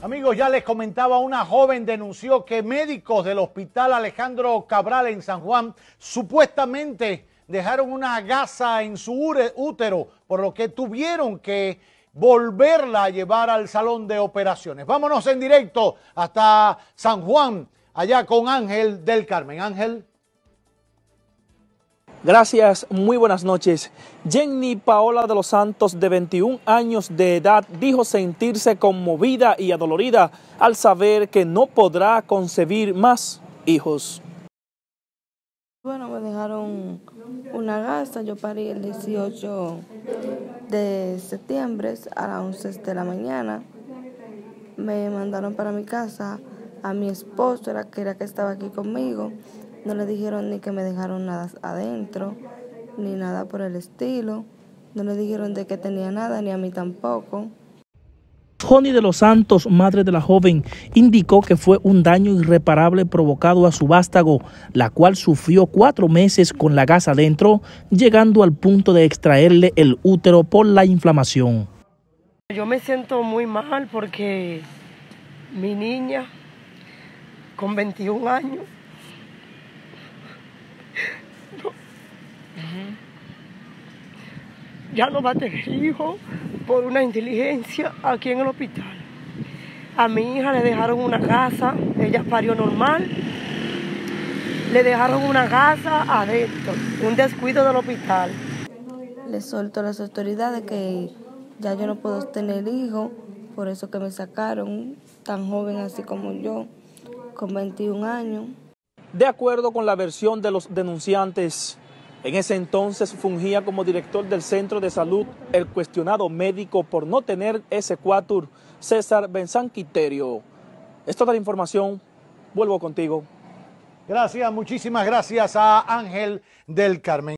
Amigos, ya les comentaba, una joven denunció que médicos del hospital Alejandro Cabral en San Juan supuestamente dejaron una gasa en su útero, por lo que tuvieron que volverla a llevar al salón de operaciones. Vámonos en directo hasta San Juan, allá con Ángel del Carmen. Ángel. Gracias, muy buenas noches. Jenny Paola de los Santos, de 21 años de edad, dijo sentirse conmovida y adolorida al saber que no podrá concebir más hijos. Bueno, me dejaron una gasta, yo parí el 18 de septiembre a las 11 de la mañana. Me mandaron para mi casa a mi esposo, era que era que estaba aquí conmigo. No le dijeron ni que me dejaron nada adentro, ni nada por el estilo. No le dijeron de que tenía nada, ni a mí tampoco. Joni de los Santos, madre de la joven, indicó que fue un daño irreparable provocado a su vástago, la cual sufrió cuatro meses con la gasa adentro, llegando al punto de extraerle el útero por la inflamación. Yo me siento muy mal porque mi niña, con 21 años, ya no va a tener hijo por una inteligencia aquí en el hospital. A mi hija le dejaron una casa, ella parió normal, le dejaron una casa adentro, un descuido del hospital. Le soltó a las autoridades que ya yo no puedo tener hijo, por eso que me sacaron tan joven así como yo, con 21 años. De acuerdo con la versión de los denunciantes, en ese entonces fungía como director del centro de salud el cuestionado médico por no tener ese cuatur, César Benzán Quiterio. Es toda la información. Vuelvo contigo. Gracias, muchísimas gracias a Ángel del Carmen.